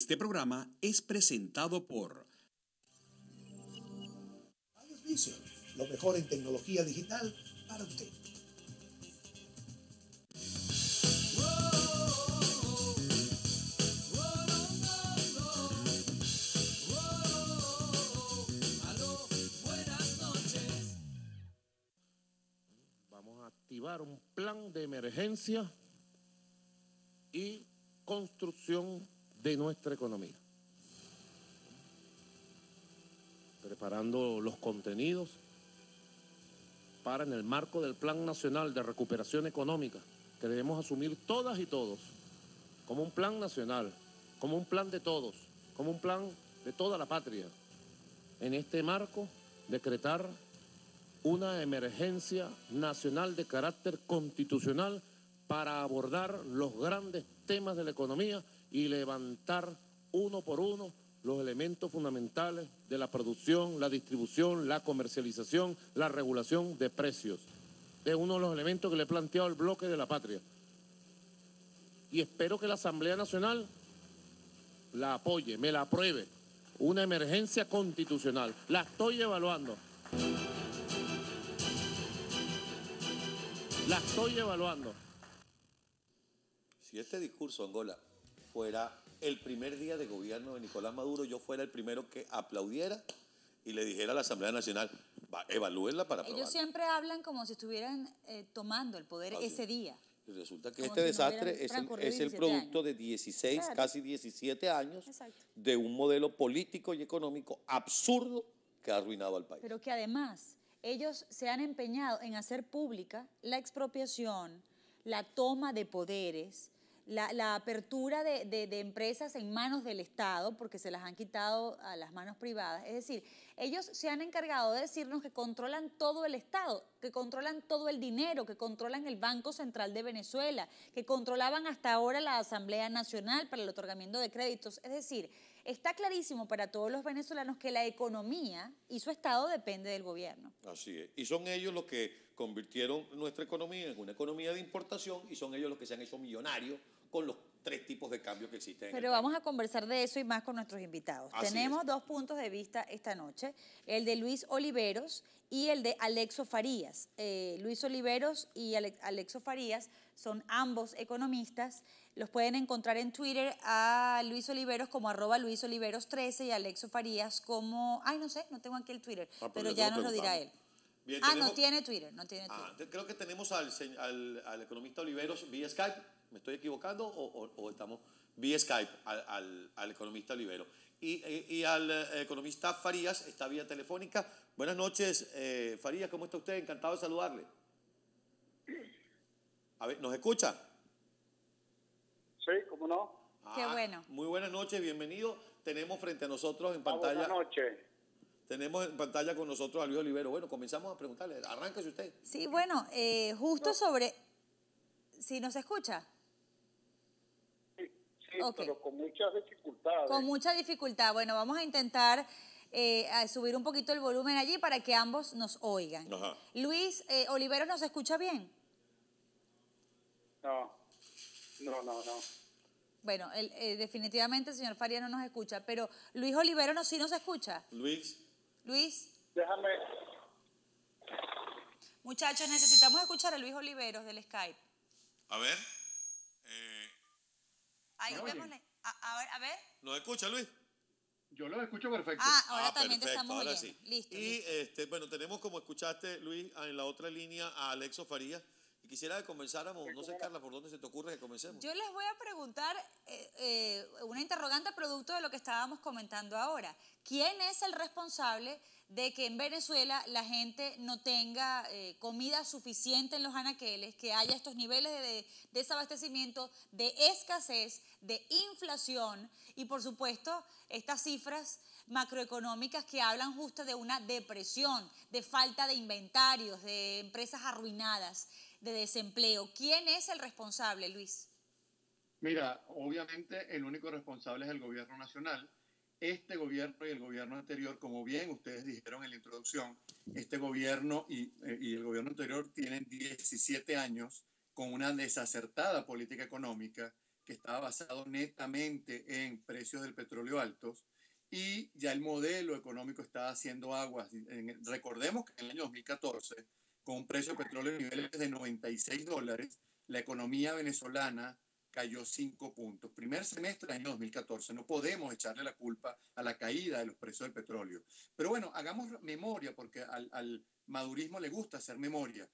Este programa es presentado por Vision, lo mejor en tecnología digital para usted. Vamos a activar un plan de emergencia y construcción de nuestra economía. Preparando los contenidos para en el marco del Plan Nacional de Recuperación Económica, que debemos asumir todas y todos, como un plan nacional, como un plan de todos, como un plan de toda la patria. En este marco, decretar una emergencia nacional de carácter constitucional para abordar los grandes temas de la economía y levantar uno por uno los elementos fundamentales de la producción, la distribución, la comercialización, la regulación de precios. Es uno de los elementos que le he planteado el bloque de la patria. Y espero que la Asamblea Nacional la apoye, me la apruebe. Una emergencia constitucional. La estoy evaluando. La estoy evaluando. Si este discurso, Angola, fuera el primer día de gobierno de Nicolás Maduro, yo fuera el primero que aplaudiera y le dijera a la Asamblea Nacional, va, evalúenla para aprobarla. Ellos siempre hablan como si estuvieran eh, tomando el poder Así. ese día. Y resulta que Como este si no desastre hubieran es el, es el 17 producto años. de 16, Claro. casi 17 años Exacto. de un modelo político y económico absurdo que ha arruinado al país. Pero que además ellos se han empeñado en hacer pública la expropiación, la toma de poderes, la, apertura de empresas en manos del Estado, porque se las han quitado a las manos privadas. Es decir, ellos se han encargado de decirnos que controlan todo el Estado, que controlan todo el dinero, que controlan el Banco Central de Venezuela, que controlaban hasta ahora la Asamblea Nacional para el otorgamiento de créditos. Es decir, está clarísimo para todos los venezolanos que la economía y su Estado depende del gobierno. Así es. Y son ellos los que convirtieron nuestra economía en una economía de importación y son ellos los que se han hecho millonarios con los tres tipos de cambios que existen. en Pero el vamos a conversar de eso y más con nuestros invitados. Así Tenemos es. dos puntos de vista esta noche, el de Luis Oliveros y el de Alexo Farías. Eh, Luis Oliveros y Ale- Alexo Farías son ambos economistas. Los pueden encontrar en Twitter a Luis Oliveros como arroba Luis Oliveros 13 y a Alexo Farías como, ay no sé, no tengo aquí el Twitter, Ah, pero pero ya nos lo dirá él. Bien, ah, tenemos- no tiene Twitter, no tiene Twitter. Ah, creo que tenemos al, se- al, al economista Oliveros vía Skype. ¿Me estoy equivocando o, o- o estamos vía Skype al, al- al economista Olivero? Y, y al eh, economista Farías está vía telefónica. Buenas noches, eh, Farías, ¿cómo está usted? Encantado de saludarle. A ver, ¿nos escucha? Sí, ¿cómo no? Qué Ah, bueno. Muy buenas noches, bienvenido. Tenemos frente a nosotros en Ah, pantalla. buenas noches. Tenemos en pantalla con nosotros a Luis Olivero. Bueno, comenzamos a preguntarle. Arráncese usted. Sí, bueno, eh, justo sobre... ¿Sí nos escucha? Sí, pero con muchas dificultades. Con mucha dificultad. Bueno, vamos a intentar eh, a subir un poquito el volumen allí para que ambos nos oigan. Ajá. Luis eh, Oliveros, ¿nos escucha bien? No, no, no, no. Bueno, el- eh, definitivamente el señor Faría no nos escucha, pero Luis Oliveros no, sí nos escucha. Luis. Luis, Déjame, muchachos, necesitamos escuchar a Luis Oliveros del Skype. A ver. eh, Ahí la- a, a ver, a ver. ¿Nos escucha, Luis? yo lo escucho perfecto. Ah, ahora Ah, también te estamos ahora oyendo. sí. Listo. Y listo. este, bueno, tenemos como escuchaste, Luis, en la otra línea a Alexo Farías. Y quisiera que comenzáramos, no sé, Carla, por dónde se te ocurre que comencemos. Yo les voy a preguntar eh, eh, una interrogante producto de lo que estábamos comentando ahora. ¿Quién es el responsable de que en Venezuela la gente no tenga eh, comida suficiente en los anaqueles, que haya estos niveles de, de desabastecimiento, de escasez, de inflación y por supuesto estas cifras macroeconómicas que hablan justo de una depresión, de falta de inventarios, de empresas arruinadas, de desempleo? ¿Quién es el responsable, Luis? Mira, obviamente el único responsable es el gobierno nacional. Este gobierno y el gobierno anterior, como bien ustedes dijeron en la introducción, este gobierno y, eh, y el gobierno anterior tienen 17 años con una desacertada política económica que estaba basado netamente en precios del petróleo altos, y ya el modelo económico estaba haciendo aguas. recordemos que en el año 2014, con un precio de petróleo en niveles de 96 dólares, la economía venezolana cayó 5 puntos. Primer semestre del año 2014. No podemos echarle la culpa a la caída de los precios del petróleo. Pero bueno, hagamos memoria, porque al, al madurismo le gusta hacer memoria.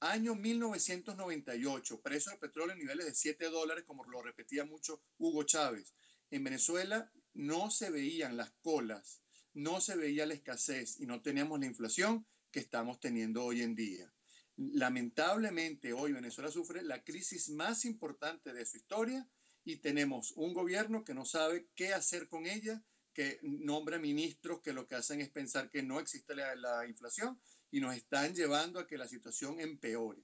Año 1998, precio del petróleo en niveles de 7 dólares, como lo repetía mucho Hugo Chávez. En Venezuela no se veían las colas, no se veía la escasez y no teníamos la inflación que estamos teniendo hoy en día. Lamentablemente hoy Venezuela sufre la crisis más importante de su historia y tenemos un gobierno que no sabe qué hacer con ella, que nombra ministros que lo que hacen es pensar que no existe la, la inflación y nos están llevando a que la situación empeore.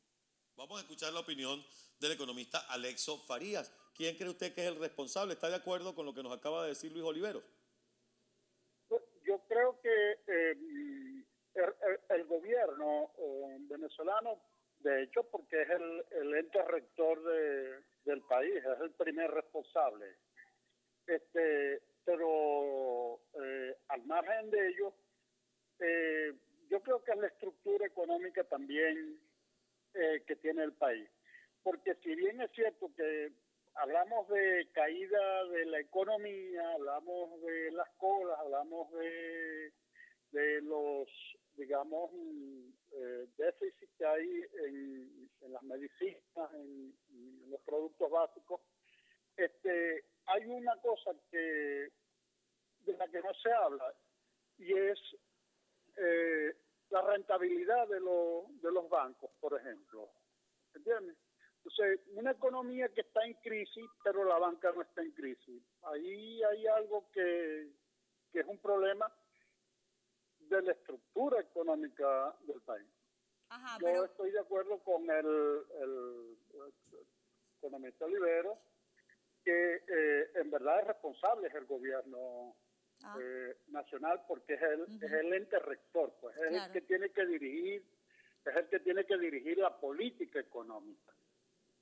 Vamos a escuchar la opinión del economista Alexo Farías. ¿Quién cree usted que es el responsable? ¿Está de acuerdo con lo que nos acaba de decir Luis Oliveros? Yo creo que eh, el, gobierno eh, venezolano, de hecho, porque es el, ente rector del país, es el primer responsable. Este, pero eh, al margen de ello, yo creo que es la estructura económica también que tiene el país. Porque si bien es cierto que hablamos de caída de la economía, hablamos de las colas, hablamos de, de los, digamos, eh, déficits que hay en, las medicinas, en, los productos básicos. Este, hay una cosa que de la que no se habla y es eh, la rentabilidad de, de los bancos, por ejemplo. ¿Entiendes? Entonces, una economía que está en crisis, pero la banca no está en crisis. Ahí hay algo que, es un problema de la estructura económica del país. Yo estoy de acuerdo con el, economista Olivero que eh, en verdad es responsable es el gobierno ah. eh, nacional porque es el, es el ente rector, pues es el que tiene que dirigir, es el que tiene que dirigir la política económica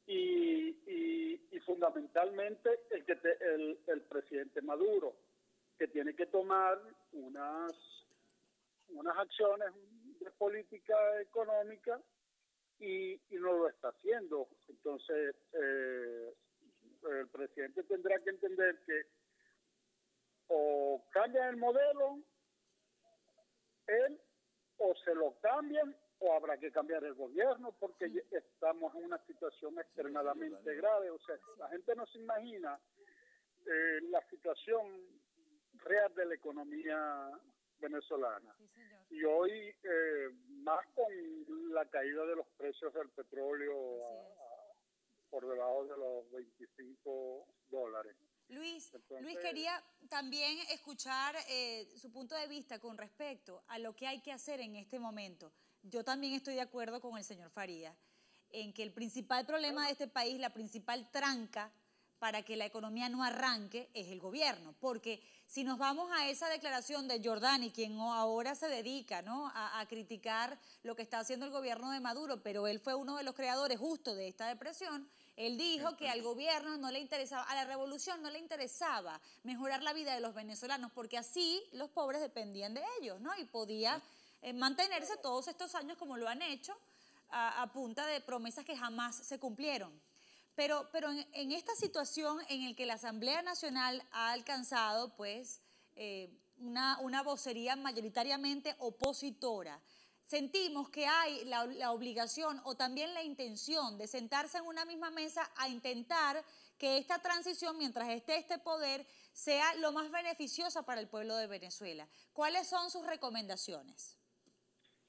y, y, fundamentalmente el, que el, el presidente Maduro, que tiene que tomar unas, unas acciones de política económica y, y no lo está haciendo. Entonces, eh, el presidente tendrá que entender que o cambia el modelo, él, o se lo cambian o habrá que cambiar el gobierno porque estamos en una situación extremadamente grave. O sea, la gente no se imagina eh, la situación real de la economía venezolana. y hoy, eh, más con la caída de los precios del petróleo por debajo de los 25 dólares. Luis, Luis quería también escuchar eh, su punto de vista con respecto a lo que hay que hacer en este momento yo también estoy de acuerdo con el señor Faría en que el principal problema de este país, la principal tranca para que la economía no arranque es el gobierno. Porque si nos vamos a esa declaración de Giordani, quien ahora se dedica ¿no? a, criticar lo que está haciendo el gobierno de Maduro, pero él fue uno de los creadores justo de esta depresión, él dijo que al gobierno no le interesaba, a la revolución no le interesaba mejorar la vida de los venezolanos, porque así los pobres dependían de ellos, ¿no? Y podía eh, mantenerse todos estos años como lo han hecho a, punta de promesas que jamás se cumplieron. Pero, pero en, esta situación en la que la Asamblea Nacional ha alcanzado pues eh, una, una vocería mayoritariamente opositora, sentimos que hay la, la, obligación o también la intención de sentarse en una misma mesa a intentar que esta transición, mientras esté este poder, sea lo más beneficiosa para el pueblo de Venezuela. ¿Cuáles son sus recomendaciones?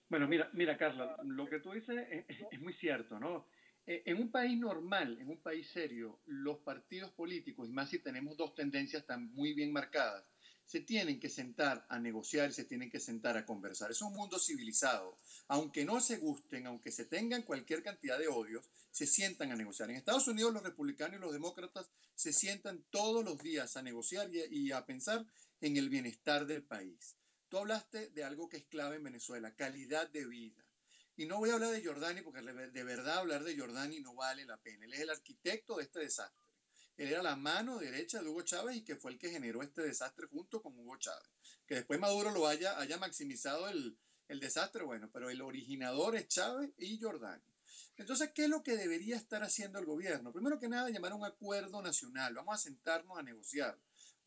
Bueno, mira, mira, Carla, lo que tú dices es, muy cierto, ¿no? E, en un país normal, en un país serio, los partidos políticos, y más si tenemos dos tendencias tan muy bien marcadas, se tienen que sentar a negociar, se tienen que sentar a conversar. Es un mundo civilizado. Aunque no se gusten, aunque se tengan cualquier cantidad de odios, se sientan a negociar. En Estados Unidos los republicanos y los demócratas se sientan todos los días a negociar y a pensar en el bienestar del país. Tú hablaste de algo que es clave en Venezuela, calidad de vida. Y no voy a hablar de Jordani porque de verdad hablar de Jordani no vale la pena. Él es el arquitecto de este desastre. Él era la mano derecha de Hugo Chávez y que fue el que generó este desastre junto con Hugo Chávez. Que después Maduro lo haya, haya maximizado el, el desastre, bueno, pero el originador es Chávez y Jordani. Entonces, ¿qué es lo que debería estar haciendo el gobierno? Primero que nada, llamar a un acuerdo nacional. Vamos a sentarnos a negociar.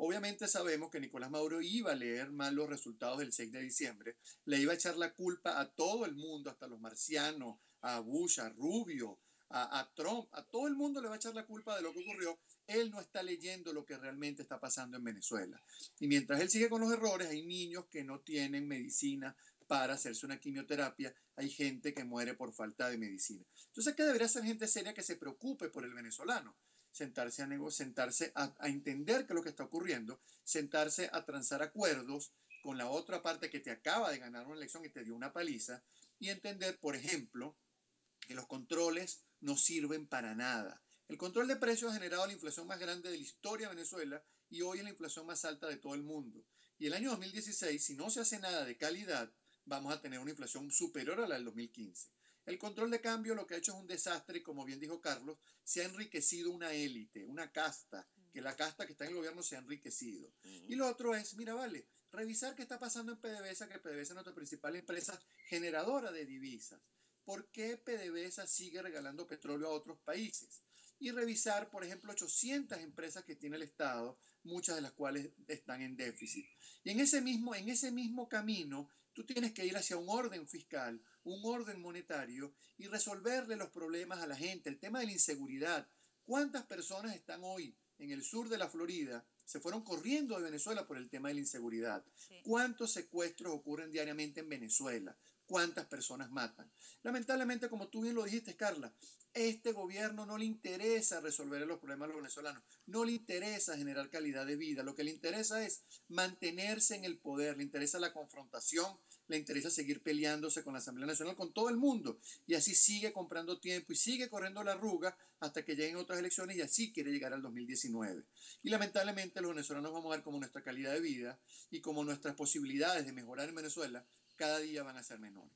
Obviamente sabemos que Nicolás Maduro iba a leer mal los resultados del 6 de diciembre, le iba a echar la culpa a todo el mundo, hasta los marcianos, a Bush, a Rubio, a, a, Trump, a todo el mundo le va a echar la culpa de lo que ocurrió. Él no está leyendo lo que realmente está pasando en Venezuela. Y mientras él sigue con los errores, hay niños que no tienen medicina para hacerse una quimioterapia, hay gente que muere por falta de medicina. Entonces, ¿qué debería ser gente seria que se preocupe por el venezolano? Sentarse a sentarse a, a entender qué es lo que está ocurriendo, sentarse a transar acuerdos con la otra parte que te acaba de ganar una elección y te dio una paliza, y entender, por ejemplo, que los controles no sirven para nada. El control de precios ha generado la inflación más grande de la historia de Venezuela y hoy es la inflación más alta de todo el mundo. Y el año 2016, si no se hace nada de calidad, vamos a tener una inflación superior a la del 2015. El control de cambio lo que ha hecho es un desastre como bien dijo Carlos, se ha enriquecido una élite, una casta, que la casta que está en el gobierno se ha enriquecido. Uh -huh. Y lo otro es, mira, vale, revisar qué está pasando en PDVSA, que PDVSA es nuestra principal empresa generadora de divisas. ¿Por qué PDVSA sigue regalando petróleo a otros países? Y revisar, por ejemplo, 800 empresas que tiene el Estado, muchas de las cuales están en déficit. Y en ese mismo, en ese mismo camino, tú tienes que ir hacia un orden fiscal, un orden monetario y resolverle los problemas a la gente. El tema de la inseguridad. ¿Cuántas personas están hoy en el sur de la Florida? Se fueron corriendo de Venezuela por el tema de la inseguridad. Sí. ¿Cuántos secuestros ocurren diariamente en Venezuela? ¿Cuántas personas matan? Lamentablemente, como tú bien lo dijiste, Carla, este gobierno no le interesa resolver los problemas de los venezolanos, no le interesa generar calidad de vida, lo que le interesa es mantenerse en el poder, le interesa la confrontación, le interesa seguir peleándose con la Asamblea Nacional, con todo el mundo, y así sigue comprando tiempo y sigue corriendo la arruga hasta que lleguen otras elecciones y así quiere llegar al 2019. Y lamentablemente los venezolanos vamos a ver como nuestra calidad de vida y como nuestras posibilidades de mejorar en Venezuela cada día van a ser menores.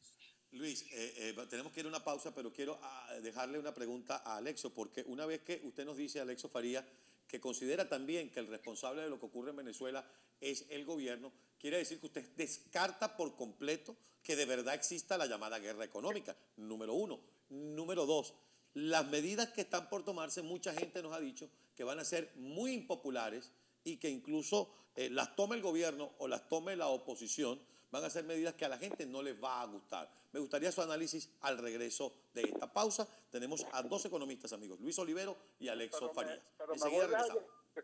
Luis, eh, eh, tenemos que ir a una pausa, pero quiero ah, dejarle una pregunta a Alexo, porque una vez que usted nos dice, Alexo Faría, que considera también que el responsable de lo que ocurre en Venezuela es el gobierno, quiere decir que usted descarta por completo que de verdad exista la llamada guerra económica, número uno. Número dos, las medidas que están por tomarse, mucha gente nos ha dicho que van a ser muy impopulares y que incluso eh, las tome el gobierno o las tome la oposición, van a ser medidas que a la gente no les va a gustar. Me gustaría su análisis al regreso de esta pausa. Tenemos a dos economistas, amigos, Luis Olivero y Alexo pero Farías. Me, pero Enseguida me regresamos.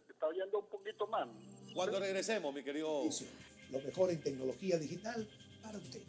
está oyendo un poquito más. Cuando regresemos, mi querido... Lo mejor en tecnología digital para usted.